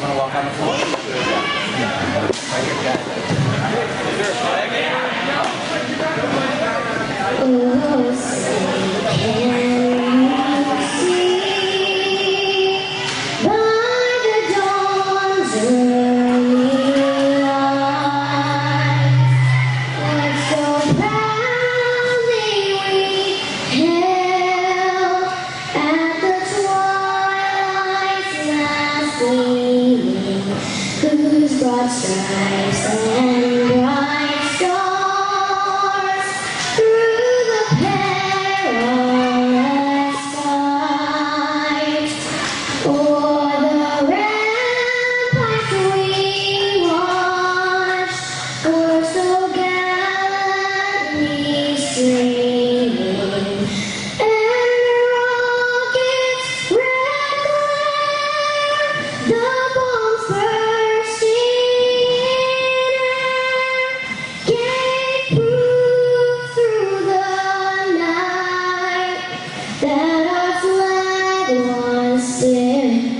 Want to walk on whose broad stripes